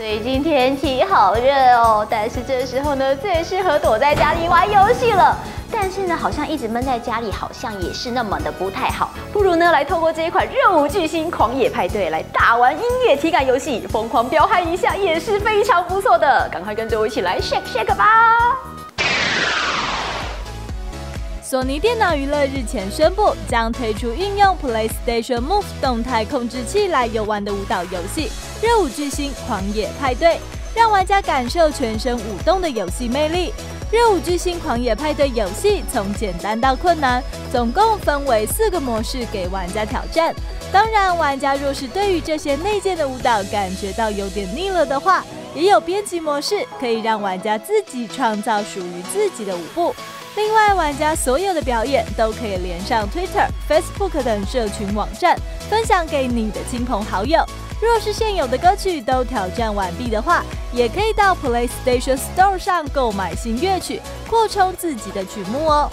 最近天气好热哦，但是这时候呢，最适合躲在家里玩游戏了。但是呢，好像一直闷在家里，好像也是那么的不太好。不如呢，来透过这一款热舞巨星狂野派对来大玩音乐体感游戏，疯狂飙嗨一下也是非常不错的。赶快跟着我一起来 shake shake 吧！索尼电脑娱乐日前宣布，将推出运用 PlayStation Move 动态控制器来游玩的舞蹈游戏《热舞巨星狂野派对》，让玩家感受全身舞动的游戏魅力。《热舞巨星狂野派对》游戏从简单到困难，总共分为四个模式给玩家挑战。当然，玩家若是对于这些内建的舞蹈感觉到有点腻了的话，也有编辑模式，可以让玩家自己创造属于自己的舞步。另外，玩家所有的表演都可以连上 Twitter、Facebook 等社群网站，分享给你的亲朋好友。若是现有的歌曲都挑战完毕的话，也可以到 PlayStation Store 上购买新乐曲，扩充自己的曲目哦。